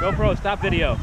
GoPro, stop video.